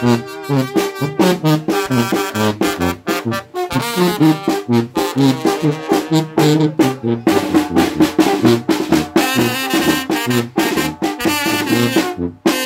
Mm-hmm.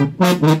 Mm-hmm.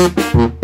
Música